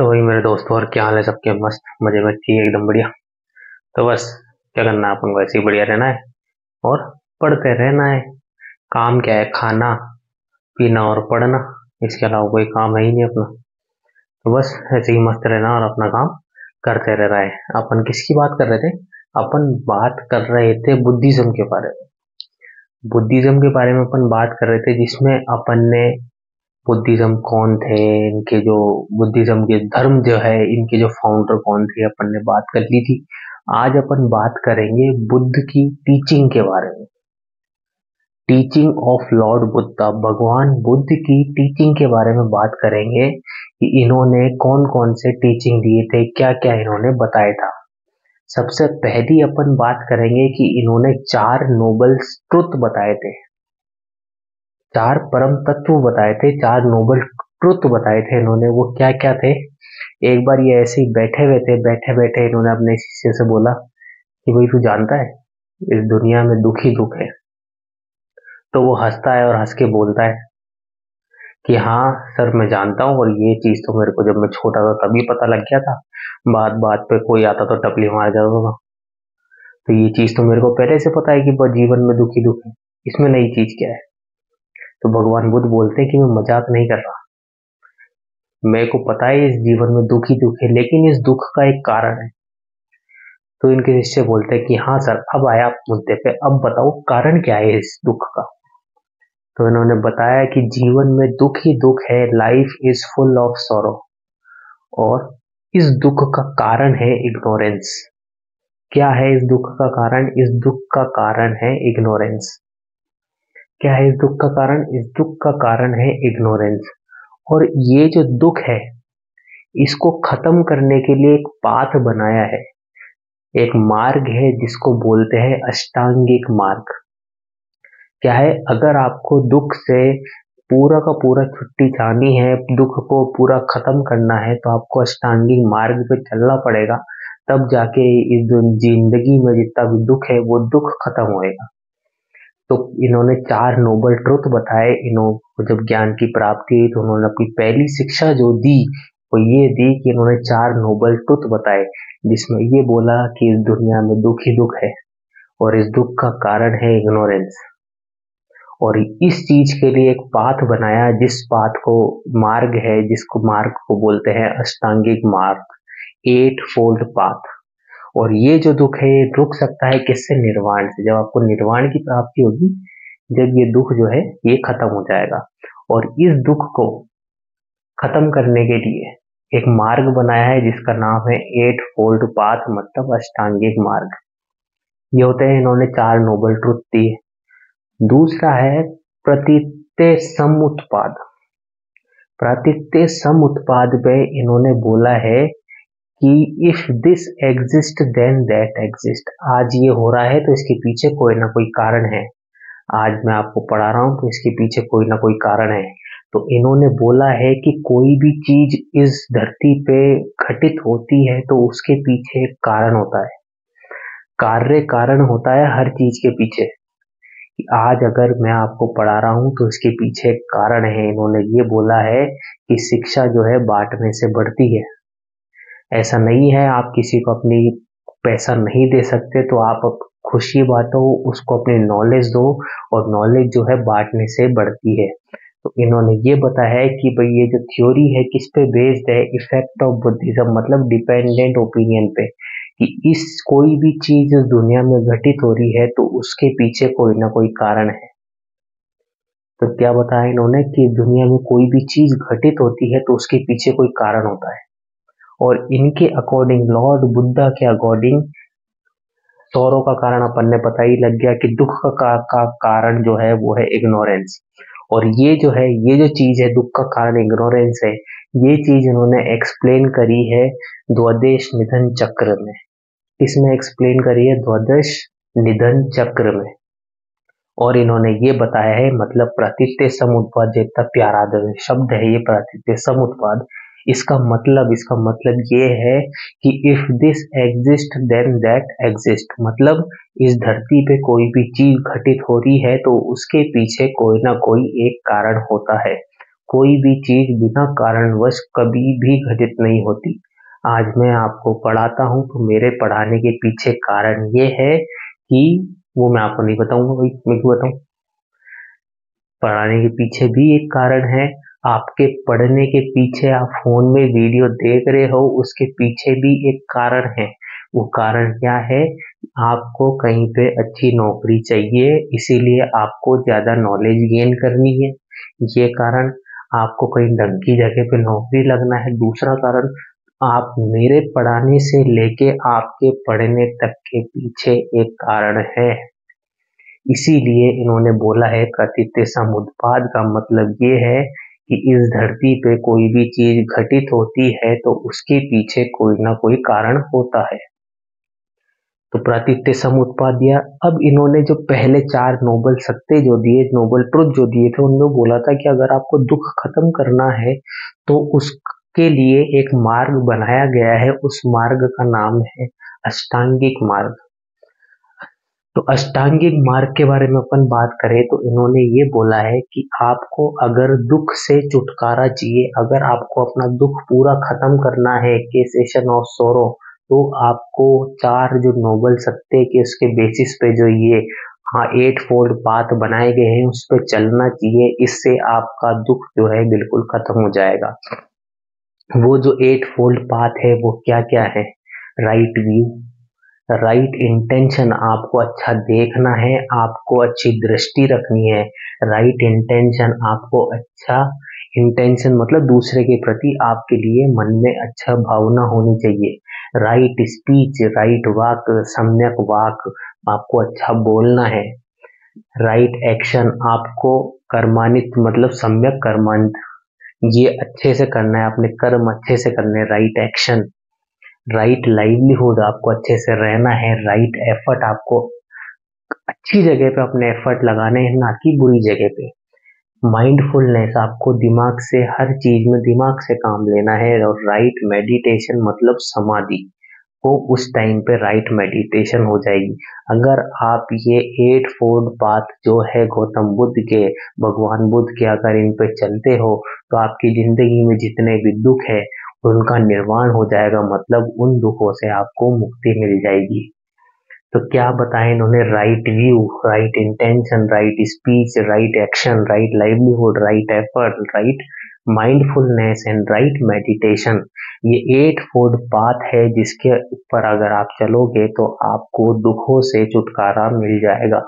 तो वही मेरे दोस्तों, और क्या हाल है सबके? मस्त, मज़े में ठीक एकदम बढ़िया। तो बस, क्या करना है अपन? ऐसे ही बढ़िया रहना है, और पढ़ते रहना है। काम क्या है? खाना, पीना और पढ़ना। इसके अलावा कोई काम है ही नहीं अपना। तो बस, ऐसे ही मस्त रहना और अपना काम करते रहना है। अपन किसकी बात कर रहे थे? अपन बात कर रहे थे बुद्धिज्म के बारे में। बुद्धिज्म के बारे में अपन बात कर रहे थे, जिसमें अपन ने बुद्धिज्म कौन थे? इनके जो बुद्धिज्म के धर्म जो है, इनके जो फाउंडर कौन थे? अपन ने बात कर ली थी। आज अपन बात करेंगे बुद्ध की टीचिंग के बारे में। टीचिंग ऑफ़ लॉर्ड बुद्धा भगवान बुद्ध की टीचिंग के बारे में बात करेंगे कि इन्होंने कौन कौन से टीचिंग दिए थे क्या क्या इन्होंने बताया था। सबसे पहली अपन बात करेंगे कि इन्होंने चार नोबल ट्रुथ बताए थे। चार परम तत्व बताए थे, चार नोबल ट्रुथ बताए थे इन्होंने, वो क्या क्या थे? एक बार ये ऐसे ही बैठे हुए थे, बैठे बैठे इन्होंने अपने शिष्य से बोला कि भाई, तू जानता है, इस दुनिया में दुख ही दुख है। तो वो हंसता है और हंस के बोलता है कि हाँ सर, मैं जानता हूँ, और ये चीज़ तो मेरे को जब मैं छोटा था तभी पता लग गया था। बात बात पे कोई आता तो टपली मार जाता था। तो ये चीज़ तो मेरे को पहले से पता है कि जीवन में दुखी दुख है। इसमें नई चीज़ क्या है? तो भगवान बुद्ध बोलते हैं कि मैं मज़ाक नहीं कर रहा। मेरे को पता है इस जीवन में दुख ही दुख है, लेकिन इस दुख का एक कारण है। तो इनके शिष्य बोलते हैं कि हाँ सर, अब आया आप मुद्दे पे, अब बताओ कारण क्या है इस दुख का? तो इन्होंने बताया कि जीवन में दुख ही दुख है लाइफ इज़ फुल ऑफ़ सोरो और इस दुख का कारण है इग्नोरेंस क्या है इस दुख का कारण? इस दुख का कारण है इग्नोरेंस क्या है इस दुख का कारण? इस दुख का कारण है इग्नोरेंस और ये जो दुख है, इसको खत्म करने के लिए एक पाथ बनाया है। एक मार्ग है जिसको बोलते हैं अष्टांगिक मार्ग। क्या है? अगर आपको दुख से पूरा का पूरा छुट्टी चाहनी है, दुख को पूरा खत्म करना है तो आपको अष्टांगिक मार्ग पे चलना पड़ेगा। तब जाके इस ज़िंदगी में जितना भी दुख है, वो दुख खत्म होएगा। तो इन्होंने चार नोबल ट्रुथ बताए। इन्होंने जब ज्ञान की प्राप्ति हुई तो उन्होंने अपनी पहली शिक्षा जो दी, वो ये दी कि इन्होंने चार नोबल ट्रुथ बताए, जिसमें ये बोला कि इस दुनिया में दुख ही दुख है और इस दुख का कारण है इग्नोरेंस और इस चीज़ के लिए एक पाथ बनाया, जिस पाथ को मार्ग है, जिसको मार्ग को बोलते हैं अष्टांगिक मार्ग एट फोल्ड पाथ और ये जो दुख है, ये रुक सकता है किससे? निर्वाण से। जब आपको निर्वाण की प्राप्ति होगी, जब ये दुख जो है, ये खत्म हो जाएगा। और इस दुख को खत्म करने के लिए एक मार्ग बनाया है, जिसका नाम है एट फोल्ड पाथ मतलब अष्टांगिक मार्ग। ये होते हैं, इन्होंने चार नोबल ट्रुथ दिए। दूसरा है प्रतित्य सम उत्पाद प्रतित्य सम उत्पाद पे इन्होंने बोला है कि if this exist then that exist आज ये हो रहा है तो इसके पीछे कोई ना कोई कारण है। आज मैं आपको पढ़ा रहा हूँ तो इसके पीछे कोई ना कोई कारण है। तो इन्होंने बोला है कि कोई भी चीज़ इस धरती पे घटित होती है तो उसके पीछे एक कारण होता है। कार्य कारण होता है हर चीज़ के पीछे। कि आज अगर मैं आपको पढ़ा रहा हूँ तो इसके पीछे कारण है। इन्होंने ये बोला है कि शिक्षा जो है बांटने से बढ़ती है। ऐसा नहीं है, आप किसी को अपनी पैसा नहीं दे सकते तो आप खुशी बांटो, उसको अपनी नॉलेज दो और नॉलेज जो है बांटने से बढ़ती है। तो इन्होंने ये बताया है कि भाई ये जो थ्योरी है, किस पे बेस्ड है? इफ़ेक्ट ऑफ़ बुद्धिज्म मतलब डिपेंडेंट ओपिनियन पे। कि इस कोई भी चीज़ दुनिया में घटित हो रही है तो उसके पीछे कोई ना कोई कारण है। तो क्या बताया इन्होंने कि दुनिया में कोई भी चीज़ घटित होती है तो उसके पीछे कोई कारण होता है। और इनके अकॉर्डिंग लॉर्ड बुद्धा के अकॉर्डिंग सौरों का कारण अपन ने पता ही लग गया कि दुख का, का का कारण जो है वो है इग्नोरेंस और ये जो है ये जो चीज़ है दुख का कारण इग्नोरेंस है ये चीज़ इन्होंने एक्सप्लेन करी है द्वदेश निधन चक्र में. इसमें एक्सप्लेन करी है? द्वदश निधन चक्र में. और इन्होंने ये बताया है मतलब प्रतित्य समुत्पाद जितना प्यारा शब्द है ये प्रतित्य समुत्पाद. इसका मतलब इसका मतलब ये है कि if this exist then that exist मतलब इस धरती पे कोई भी चीज़ घटित हो रही है तो उसके पीछे कोई ना कोई एक कारण होता है। कोई भी चीज़ बिना कारणवश कभी भी घटित नहीं होती। आज मैं आपको पढ़ाता हूँ तो मेरे पढ़ाने के पीछे कारण ये है कि वो मैं आपको नहीं बताऊँगा मैं क्यों बताऊँ? पढ़ाने के पीछे भी एक कारण है आपके पढ़ने के पीछे आप फ़ोन में वीडियो देख रहे हो, उसके पीछे भी एक कारण है। वो कारण क्या है? आपको कहीं पे अच्छी नौकरी चाहिए, इसीलिए आपको ज़्यादा नॉलेज गेन करनी है। ये कारण आपको कहीं ढंकी जगह पे नौकरी लगना है। दूसरा कारण, आप मेरे पढ़ाने से लेके आपके पढ़ने तक के पीछे एक कारण है। इसीलिए इन्होंने बोला है प्रतीत समुत्पाद का मतलब ये है कि इस धरती पे कोई भी चीज़ घटित होती है तो उसके पीछे कोई ना कोई कारण होता है। तो प्रातित्य समुत्पाद दिया अब इन्होंने जो पहले चार नोबल सत्य जो दिए, नोबल ट्रुथ जो दिए थे उनमें बोला था कि अगर आपको दुख खत्म करना है तो उसके लिए एक मार्ग बनाया गया है। उस मार्ग का नाम है अष्टांगिक मार्ग। तो अष्टांगिक मार्ग के बारे में अपन बात करें तो इन्होंने ये बोला है कि आपको अगर दुख से छुटकारा चाहिए, अगर आपको अपना दुख पूरा खत्म करना है के सेशन ऑफ़ सोरो तो आपको चार जो नोबल सत्य के उसके बेसिस पे जो ये हाँ एट फोल्ड पाथ बनाए गए हैं, उस पर चलना चाहिए, इससे आपका दुख जो है बिल्कुल खत्म हो जाएगा। वो जो एट फोल्ड पाथ है, वो क्या क्या है? राइट व्यू राइट इंटेंशन आपको अच्छा देखना है, आपको अच्छी दृष्टि रखनी है। राइट इंटेंशन आपको अच्छा इंटेंशन मतलब दूसरे के प्रति आपके लिए मन में अच्छा भावना होनी चाहिए। राइट स्पीच राइट वाक, सम्यक वाक आपको अच्छा बोलना है। राइट एक्शन आपको कर्मानित मतलब सम्यक कर्मानित ये अच्छे से करना है, अपने कर्म अच्छे से करने राइट एक्शन राइट लाइवलीहुड आपको अच्छे से रहना है राइट एफर्ट आपको अच्छी जगह पे अपने एफर्ट लगाने हैं, ना कि बुरी जगह पे। माइंडफुलनेस आपको दिमाग से, हर चीज़ में दिमाग से काम लेना है और राइट मेडिटेशन मतलब समाधि, वो उस टाइम पे राइट मेडिटेशन हो जाएगी। अगर आप ये एट फोर्ड पाथ जो है गौतम बुद्ध के, भगवान बुद्ध के अगर इन पे चलते हो तो आपकी ज़िंदगी में जितने भी दुख है उनका निर्वाण हो जाएगा मतलब उन दुखों से आपको मुक्ति मिल जाएगी। तो क्या बताएँ इन्होंने right view right intention right speech right action right livelihood right effort right mindfulness and right meditation ये एट फोर्ड पाथ है जिसके ऊपर अगर आप चलोगे तो आपको दुखों से छुटकारा मिल जाएगा।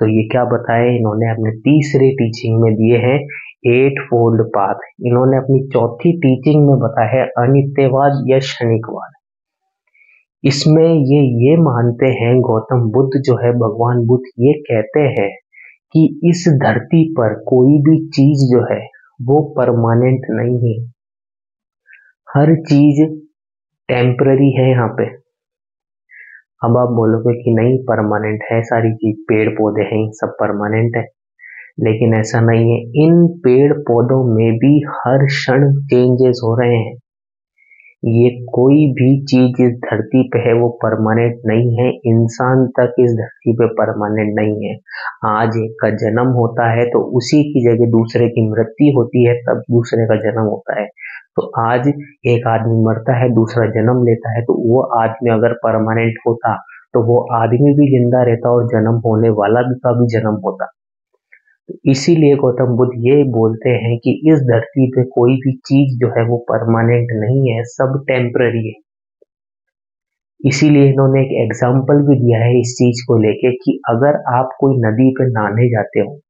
तो ये क्या बताए? इन्होंने अपने तीसरे टीचिंग में दिए हैं एट फोल्ड पाथ इन्होंने अपनी चौथी टीचिंग में बताया है, अनित्यवाद या क्षणिकवाद। इसमें ये ये मानते हैं गौतम बुद्ध जो है, भगवान बुद्ध ये कहते हैं कि इस धरती पर कोई भी चीज़ जो है, वो परमानेंट नहीं है। हर चीज़ टेम्पररी है यहाँ पे। अब आप बोलोगे कि नहीं परमानेंट है, सारी चीज़ पेड़ पौधे हैं, सब परमानेंट है। लेकिन ऐसा नहीं है। इन पेड़ पौधों में भी हर क्षण चेंजेस हो रहे हैं। ये कोई भी चीज़ इस धरती पे है, वो परमानेंट नहीं है। इंसान तक इस धरती पे परमानेंट नहीं है। आज एक का जन्म होता है तो उसी की जगह दूसरे की मृत्यु होती है, तब दूसरे का जन्म होता है। तो आज एक आदमी मरता है, दूसरा जन्म लेता है तो वो आदमी अगर परमानेंट होता तो वो आदमी भी ज़िंदा रहता और जन्म होने वाला भी, का भी जन्म होता। इसीलिए गौतम बुद्ध ये बोलते हैं कि इस धरती पे कोई भी चीज़ जो है वो परमानेंट नहीं है, सब टेम्पररी है। इसीलिए इन्होंने एक एग्ज़ाम्पल भी दिया है इस चीज़ को लेके कि अगर आप कोई नदी पे नहाने जाते हो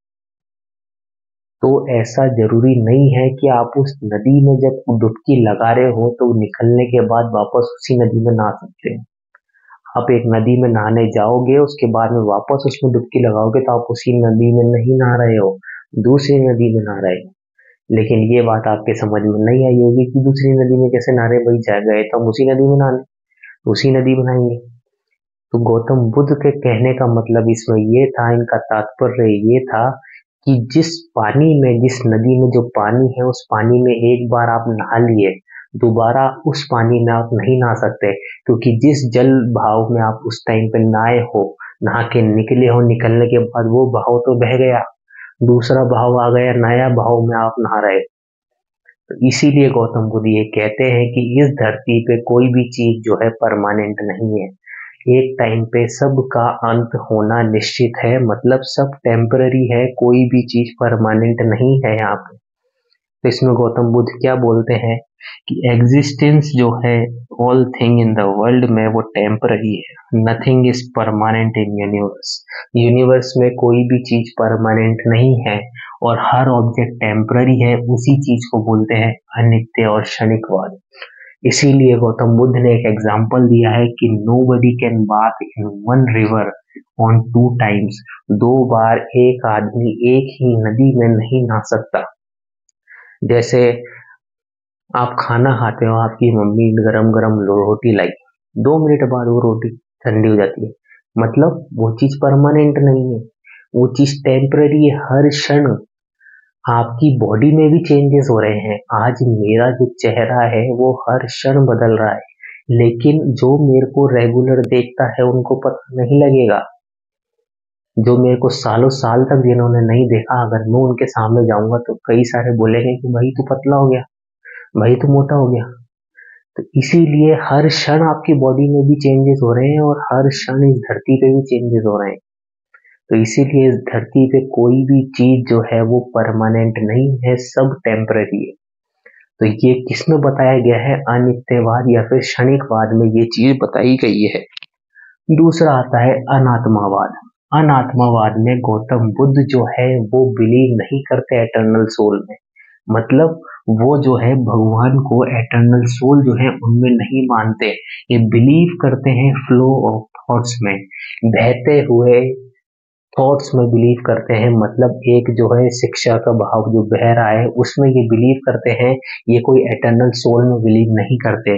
तो ऐसा ज़रूरी नहीं है कि आप उस नदी में जब डुबकी लगा रहे हो तो निकलने के बाद वापस उसी नदी में नहा सकते हो। आप एक नदी में नहाने जाओगे, उसके बाद में वापस उसमें डुबकी लगाओगे तो आप उसी नदी में नहीं नहा रहे हो, दूसरी नदी में नहा रहे हो। लेकिन ये बात आपके समझ में नहीं आई होगी कि दूसरी नदी में कैसे नहा रहे भाई जा गए तो हम उसी नदी में नहाने, उसी नदी में नहाएँगे। तो गौतम बुद्ध के कहने का मतलब इसमें ये था, इनका तात्पर्य ये था कि जिस पानी में, जिस नदी में जो पानी है, उस पानी में एक बार आप नहा लिए दोबारा उस पानी में आप नहीं नहा सकते, क्योंकि जिस जल भाव में आप उस टाइम पे नहाए हो, नहा के निकले हो, निकलने के बाद वो भाव तो बह गया। दूसरा भाव आ गया, नया भाव में आप नहा रहे तो इसीलिए गौतम बुद्ध ये कहते हैं कि इस धरती पे कोई भी चीज़ जो है परमानेंट नहीं है। एक टाइम पे सब का अंत होना निश्चित है मतलब सब टेम्पररी है, कोई भी चीज़ परमानेंट नहीं है यहाँ पे। तो इसमें गौतम बुद्ध क्या बोलते हैं? कि एग्जिस्टेंस जो है all thing in the world में वो टेम्पररी है। Nothing is permanent in universe universe में कोई भी चीज़ परमानेंट नहीं है और हर ऑब्जेक्ट टेम्पररी है, उसी चीज़ को बोलते हैं अनित्य और क्षणिकवाद। इसीलिए गौतम बुद्ध ने एक एग्ज़ाम्पल दिया है कि nobody can bath in one river on two times दो बार एक आदमी एक ही नदी में नहीं नहा सकता। जैसे आप खाना खाते हो, आपकी मम्मी गरम गरम रोटी लाई दो मिनट बाद वो रोटी ठंडी हो जाती है। मतलब वो चीज़ परमानेंट नहीं है। वो चीज़ टेम्पररी है, हर क्षण। आपकी बॉडी में भी चेंजेस हो रहे हैं। आज मेरा जो चेहरा है, वो हर क्षण बदल रहा है। लेकिन जो मेरे को रेगुलर देखता है, उनको पता नहीं लगेगा। जो मेरे को सालों साल तक जिन्होंने नहीं देखा, अगर मैं उनके सामने जाऊँगा तो कई सारे बोलेंगे कि, भाई, तू पतला हो गया। भाई तो मोटा हो गया। तो इसीलिए हर क्षण आपकी बॉडी में भी चेंजेस हो रहे हैं और हर क्षण इस धरती पे भी चेंजेस हो रहे हैं। तो इसीलिए इस धरती पे कोई भी चीज़ जो है वो परमानेंट नहीं है, सब टेम्पररी है। तो ये किसमें बताया गया है? अनित्यवाद या फिर क्षणिकवाद में ये चीज़ बताई गई है। दूसरा आता है अनात्मावाद। अनात्मावाद में गौतम बुद्ध जो है वो बिलीव नहीं करते एटर्नल सोल में। मतलब वो जो है भगवान को एटर्नल सोल जो है उनमें नहीं मानते। ये बिलीव करते हैं फ्लो ऑफ़ थॉट्स में। बहते हुए थॉट्स में बिलीव करते हैं मतलब एक जो है शिक्षा का भाव जो बह रहा है, उसमें ये बिलीव करते हैं, ये कोई एटर्नल सोल में बिलीव नहीं करते।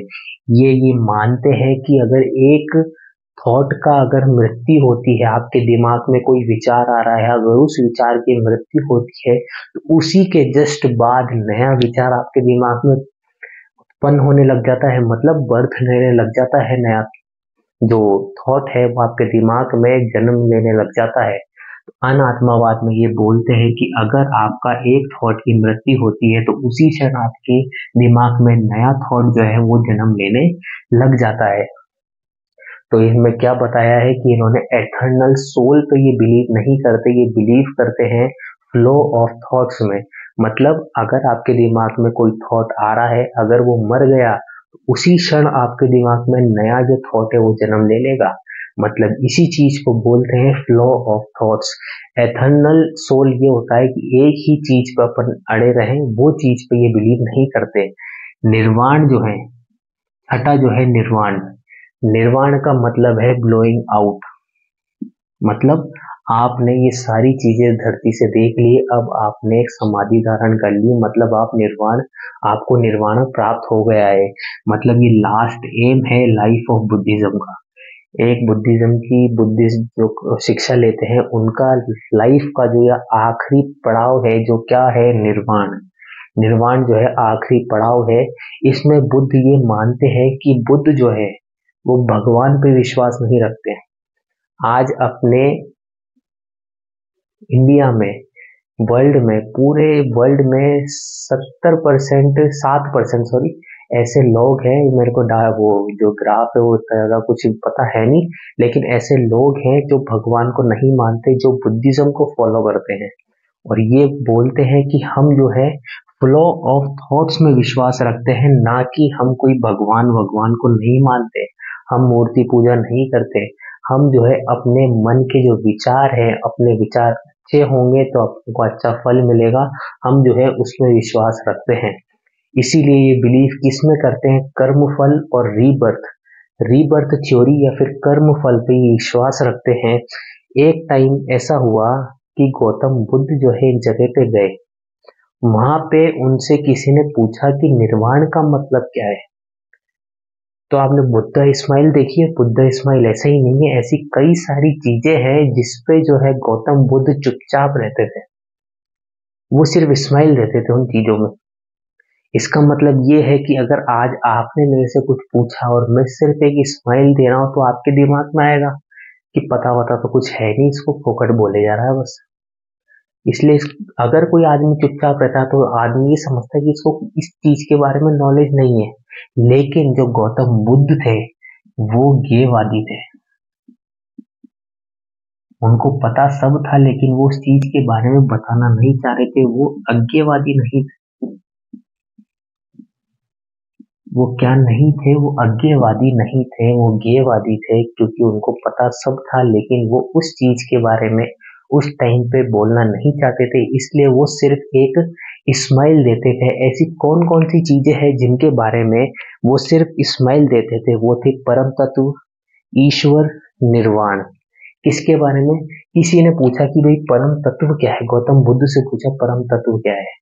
ये ये मानते हैं कि अगर एक थॉट का अगर मृत्यु होती है, आपके दिमाग में कोई विचार आ रहा है, अगर उस विचार की मृत्यु होती है तो उसी के जस्ट बाद नया विचार आपके दिमाग में उत्पन्न होने लग जाता है मतलब बर्थ लेने लग जाता है नया। जो थॉट है, वो आपके दिमाग में जन्म लेने लग जाता है। तो अनात्मावाद में ये बोलते हैं कि अगर आपका एक थॉट की मृत्यु होती है तो उसी क्षण आपके दिमाग में नया थॉट जो है, वो जन्म लेने लग जाता है। तो इनमें क्या बताया है कि इन्होंने एथर्नल सोल पे ये बिलीव नहीं करते, ये बिलीव करते हैं फ्लो ऑफ़ थॉट्स में। मतलब अगर आपके दिमाग में कोई थॉट आ रहा है, अगर वो मर गया तो उसी क्षण आपके दिमाग में नया जो थॉट है वो जन्म ले लेगा। मतलब इसी चीज़ को बोलते हैं flow of thoughts eternal soul ये होता है कि एक ही चीज़ पर अपन अड़े रहें, वो चीज़ पे ये बिलीव नहीं करते। निर्वाण जो है, छठा जो है निर्वाण। निर्वाण का मतलब है ब्लोइंग आउट मतलब आपने ये सारी चीज़ें धरती से देख ली, अब आपने एक समाधि धारण कर ली मतलब आप निर्वाण, आपको निर्वाण प्राप्त हो गया है. मतलब ये लास्ट एम है लाइफ ऑफ़ बुद्धिज्म का. एक बुद्धिज्म की बुद्धिस्ट जो शिक्षा लेते हैं, उनका लाइफ का जो यह आखिरी पड़ाव है, जो क्या है? निर्वाण. निर्वाण जो है, आखिरी पड़ाव है. इसमें बुद्ध ये मानते हैं कि बुद्ध जो है वो भगवान पे विश्वास नहीं रखते हैं। आज अपने इंडिया में, वर्ल्ड में, पूरे वर्ल्ड में सत्तर परसेंट, सात परसेंट, सॉरी, ऐसे लोग हैं, मेरे को वो जो ग्राफ है, वो इतना ज़्यादा कुछ पता है नहीं, लेकिन ऐसे लोग हैं जो भगवान को नहीं मानते, जो बुद्धिज्म को फॉलो करते हैं। और ये बोलते हैं कि हम जो है फ्लो ऑफ़ थॉट्स में विश्वास रखते हैं, ना कि हम कोई भगवान भगवान को नहीं मानते। हम मूर्ति पूजा नहीं करते। हम जो है अपने मन के जो विचार है, अपने विचार अच्छे होंगे तो आपको अच्छा फल मिलेगा। हम जो है उसमें विश्वास रखते हैं। इसीलिए ये बिलीव किसमें करते हैं कर्म फल और रीबर्थ रीबर्थ थ्योरी या फिर कर्म फल पे ये विश्वास रखते हैं। एक टाइम ऐसा हुआ कि गौतम बुद्ध जो है जगह पे गए। वहाँ पे उनसे किसी ने पूछा कि निर्वाण का मतलब क्या है? तो आपने बुद्धा इस्माइल देखी है? बुद्धा इस्माइल ऐसा ही नहीं है, ऐसी कई सारी चीज़ें हैं जिसपे जो है गौतम बुद्ध चुपचाप रहते थे। वो सिर्फ़ इस्माइल रहते थे उन चीज़ों में। इसका मतलब ये है कि अगर आज आपने मेरे से कुछ पूछा और मैं सिर्फ़ एक इस्माइल दे रहा हूँ तो आपके दिमाग में आएगा कि पता वता तो कुछ है नहीं, इसको फोकट बोले जा रहा है बस। इसलिए अगर कोई आदमी चुपचाप रहता तो आदमी ये समझता है कि इसको इस चीज़ के बारे में नॉलेज नहीं है। लेकिन जो गौतम बुद्ध थे, वो गेयवादी थे। उनको पता सब था, लेकिन वो उस चीज़ के बारे में बताना नहीं चाह रहे थे। वो अज्ञवादी नहीं थे। वो क्या नहीं थे? वो अज्ञेवादी नहीं थे। वो गेवादी थे, क्योंकि उनको पता सब था, लेकिन वो उस चीज़ के बारे में उस टाइम पे बोलना नहीं चाहते थे। इसलिए वो सिर्फ़ एक स्माइल देते थे। ऐसी कौन कौन सी चीज़ें हैं जिनके बारे में वो सिर्फ़ स्माइल देते थे? वो थे परम तत्व, ईश्वर, निर्वाण। किसके बारे में? किसी ने पूछा कि भाई परम तत्व क्या है? गौतम बुद्ध से पूछा, परम तत्व क्या है?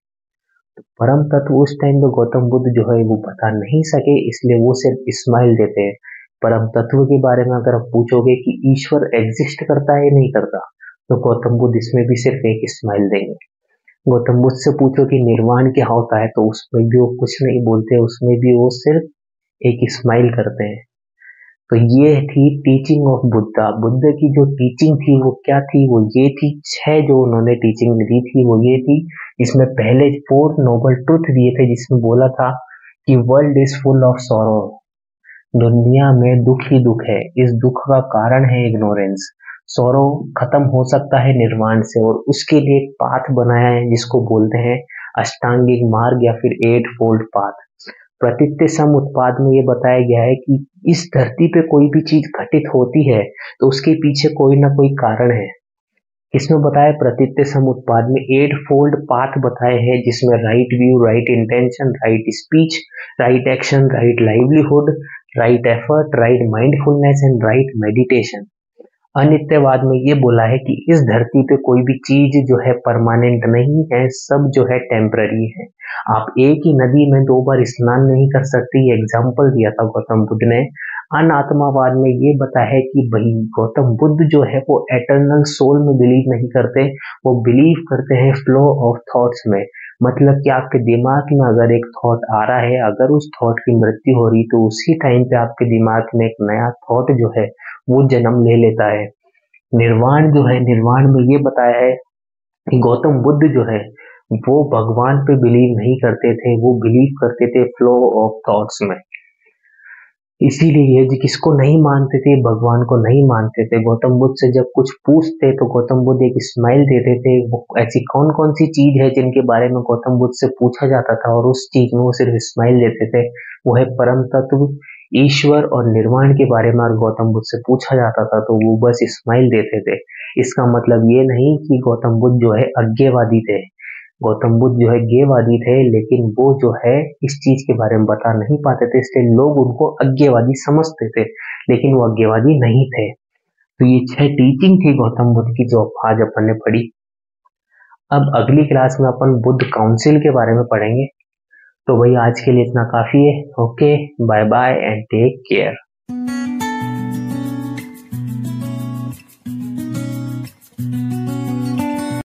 तो परम तत्व उस टाइम पे गौतम बुद्ध जो है वो बता नहीं सके, इसलिए वो सिर्फ़ स्माइल देते हैं। परम तत्व के बारे में अगर आप पूछोगे कि ईश्वर एग्जिस्ट करता है या नहीं करता तो गौतम बुद्ध इसमें भी सिर्फ़ एक स्माइल देंगे। गौतम बुद्ध से पूछो कि निर्वाण क्या होता है तो उसमें भी वो कुछ नहीं बोलते, उसमें भी वो सिर्फ़ एक स्माइल करते हैं। तो ये थी टीचिंग ऑफ़ बुद्धा बुद्ध की जो टीचिंग थी, वो क्या थी? वो ये थी छह जो उन्होंने टीचिंग दी थी, वो ये थी इसमें पहले फोर नोबल ट्रुथ दिए थे, जिसमें बोला था कि वर्ल्ड इज़ फुल ऑफ़ सोरो दुनिया में दुख ही दुख है। इस दुख का कारण है इग्नोरेंस सोरो खत्म हो सकता है निर्वाण से और उसके लिए एक पाथ बनाया है जिसको बोलते हैं अष्टांगिक मार्ग या फिर एट फोल्ड पाथ प्रतित्य सम उत्पाद में ये बताया गया है कि इस धरती पे कोई भी चीज़ घटित होती है तो उसके पीछे कोई ना कोई कारण है। इसमें बताया? प्रतित्य सम उत्पाद में एट फोल्ड पाथ बताए हैं, जिसमें right view right intention right speech right action right livelihood right effort right mindfulness and right meditation अनित्यवाद में ये बोला है कि इस धरती पे कोई भी चीज़ जो है परमानेंट नहीं है, सब जो है टेम्पररी है। आप एक ही नदी में दो बार स्नान नहीं कर सकते, ये एग्ज़ाम्पल दिया था गौतम बुद्ध ने। अनात्मावाद में ये बताया है कि भाई, गौतम बुद्ध जो है वो एटर्नल सोल में बिलीव नहीं करते, वो बिलीव करते हैं फ्लो ऑफ़ थॉट्स में। मतलब कि आपके दिमाग में अगर एक थॉट आ रहा है, अगर उस थॉट की मृत्यु हो रही तो उसी टाइम पे आपके दिमाग में एक नया थॉट जो है, वो जन्म ले लेता है। निर्वाण जो है, निर्वाण में ये बताया है कि गौतम बुद्ध जो है, वो भगवान पे बिलीव नहीं करते थे, वो बिलीव करते थे फ्लो ऑफ़ थॉट्स में। इसीलिए ये जी किसको नहीं मानते थे, भगवान को नहीं मानते थे। गौतम बुद्ध से जब कुछ पूछते तो गौतम बुद्ध एक स्माइल देते थे वो ऐसी कौन कौन सी चीज़ है जिनके बारे में गौतम बुद्ध से पूछा जाता था, और उस चीज़ में वो सिर्फ़ स्माइल देते थे। वो है परम तत्व, ईश्वर और निर्वाण के बारे में गौतम बुद्ध से पूछा जाता था तो वो बस स्माइल देते थे। इसका मतलब ये नहीं कि गौतम बुद्ध जो है अज्ञेवादी थे। गौतम बुद्ध जो है गेयवादी थे, लेकिन वो जो है इस चीज़ के बारे में बता नहीं पाते थे, इसलिए लोग उनको अज्ञवादी समझते थे, लेकिन वो अज्ञवादी नहीं थे। तो ये छह टीचिंग थी गौतम बुद्ध की जो आज अपन ने पढ़ी। अब अगली क्लास में अपन बुद्ध काउंसिल के बारे में पढ़ेंगे। तो भाई आज के लिए इतना काफ़ी है। Okay bye bye and take care